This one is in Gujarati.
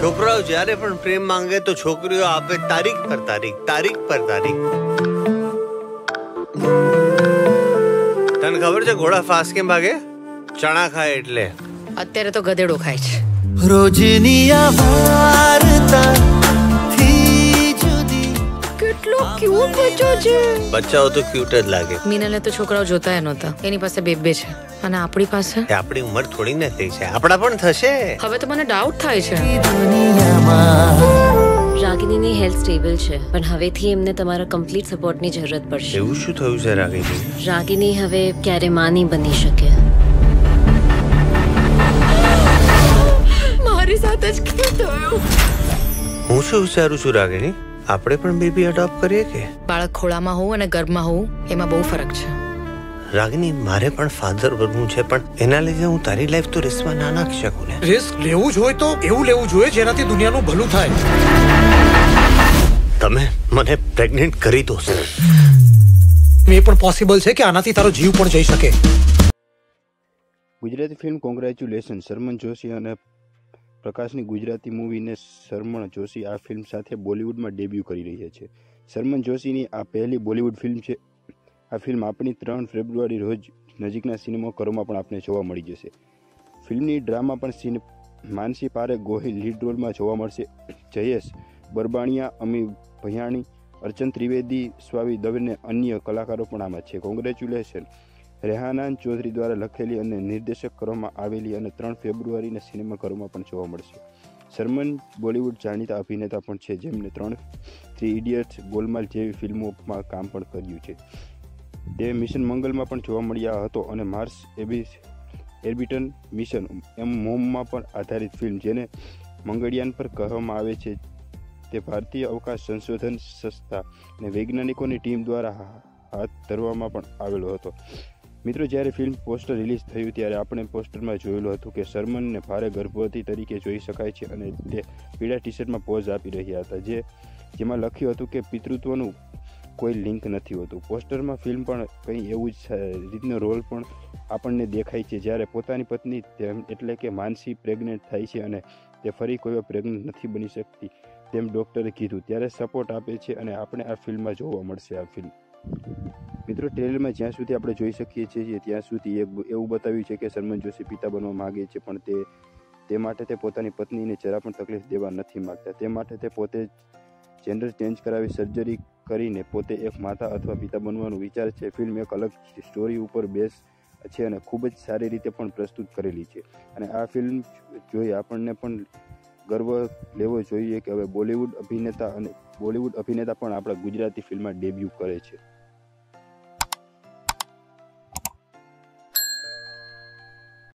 છોકરાઓ જ્યારે પણ પ્રેમ માંગે તો છોકરીઓ આપે તારીખ પર તારીખ તારીખ પર તારીખ. તને ખબર છે ઘોડા ફાસ કેમ ભાગે? ચણા ખાય એટલે. અત્યારે તો ગધેડો ખાય છે. રોજની આ વાર્તાથી છે બચ્ચાઓ તો ક્યુટ જ લાગે. મીનલને તો છોકરાઓ જોતા નહોતા. એની પાસે બેબે છે. અને આપણી પાસે? આપણી ઉંમર થોડી ને થઈ છે. આપણા પણ થશે. હવે તો મને ડાઉટ થાય છે. રાગિનીની હેલ્થ સ્ટેબલ છે પણ હવેથી એમને તમારા કમ્પ્લીટ સપોર્ટની જરૂરત પડશે. એવું શું થયું છે રાગિની રાગિની હવે ક્યારે માં નહીં બની શકે. મારી સાથે જ કેમ થયું? હું શું વિચારું છું રાગીની આપણે પણ બેબી અડોપ્ટ કરીએ કે? બાળક ખોળામાં હોવું અને ગર્ભમાં હોવું એમાં બહુ ફરક છે. રાગની મારે પણ ફાધર બનવું છે પણ એના લીધે હું તારી લાઈફ તો રિસ્કમાં ના નાખી શકું ને. રિસ્ક લેવું જ હોય તો એવું લેવું જોઈએ જેનાથી દુનિયાનું ભલું થાય. તમે મને પ્રેગ્નન્ટ કરી દો સર એ પણ પોસિબલ છે કે આનાથી તારો જીવ પણ જઈ શકે. ગુજરાતી ફિલ્મ કોંગ્રેચ્યુલેશન શર્મન જોશી અને પ્રકાશની ગુજરાતી મૂવીને શરમણ જોશી આ ફિલ્મ સાથે બોલિવૂડમાં ડેબ્યુ કરી રહ્યા છે. શરમન જોશીની આ પહેલી બોલિવૂડ ફિલ્મ છે. આ ફિલ્મ આપણી ત્રણ ફેબ્રુઆરી રોજ નજીકના સિનેમાઘરોમાં પણ આપણે જોવા મળી જશે. ફિલ્મની ડ્રામા પણ સિને, માનસી પારે ગોહિલ લીડ રોલમાં જોવા મળશે. જયેશ બરબાણિયા, અમી ભયાણી, અર્ચન ત્રિવેદી, સ્વામી દવે અને અન્ય કલાકારો પણ આમાં છે. કોંગ્રેચ્યુલેશન રેહાનાન ચૌધરી દ્વારા લખેલી અને નિર્દેશક કરવામાં આવેલી અને ત્રણ ફેબ્રુઆરીના સિનેમાઘરોમાં પણ જોવા મળશે. શર્મન બોલિવૂડ જાણીતા અભિનેતા પણ છે જેમને ત્રણ થ્રી ઇડિયટ્સ ગોલમાલ જેવી ફિલ્મોમાં કામ પણ કર્યું છે. તે મિશન મંગલમાં પણ જોવા મળ્યા હતો અને માર્સ એબી એર્બિટન મિશન એમ મોમમાં પણ આધારિત ફિલ્મ, જેને મંગળયાન પર કહેવામાં આવે છે. તે ભારતીય અવકાશ સંશોધન સંસ્થા અને વૈજ્ઞાનિકોની ટીમ દ્વારા હાથ ધરવામાં પણ આવેલો હતો. મિત્રો, જ્યારે ફિલ્મ પોસ્ટર રિલીઝ થયું ત્યારે આપણે પોસ્ટરમાં જોયેલું હતું કે શર્મનને ભારે ગર્ભવતી તરીકે જોઈ શકાય છે અને તે પીળા ટી શર્ટમાં પોઝ આપી રહ્યા હતા, જે, જેમાં લખ્યું હતું કે પિતૃત્વનું કોઈ લિંક નથી હોતું. પોસ્ટરમાં ફિલ્મ પણ કંઈ એવું જ રીતનો રોલ પણ આપણને દેખાય છે. જ્યારે પોતાની પત્ની તેમ, એટલે કે માનસી પ્રેગ્નેન્ટ થાય છે અને તે ફરી કોઈ પ્રેગ્નન્ટ નથી બની શકતી તેમ ડૉક્ટરે કીધું. ત્યારે સપોર્ટ આપે છે અને આપણે આ ફિલ્મમાં જોવા મળશે આ ફિલ્મ મિત્રો ટ્રેલરમાં જ્યાં સુધી આપણે જોઈ શકીએ છીએ ત્યાં સુધી એક એવું બતાવ્યું છે કે સલમાન જોશી પિતા બનવા માગે છે, પણ તે તે માટે તે પોતાની પત્નીને જરા પણ તકલીફ દેવા નથી માગતા. તે માટે તે પોતે જેન્ડર ચેન્જ કરાવી સર્જરી કરીને પોતે એક માતા અથવા પિતા બનવાનું વિચાર છે. ફિલ્મ એક અલગ સ્ટોરી ઉપર બેસ છે અને ખૂબ જ સારી રીતે પણ પ્રસ્તુત કરેલી છે. અને આ ફિલ્મ જોઈ આપણને પણ ગર્વ લેવો જોઈએ કે હવે બોલિવૂડ અભિનેતા અને બોલિવૂડ અભિનેતા પણ આપણા ગુજરાતી ફિલ્મમાં ડેબ્યુ કરે છે.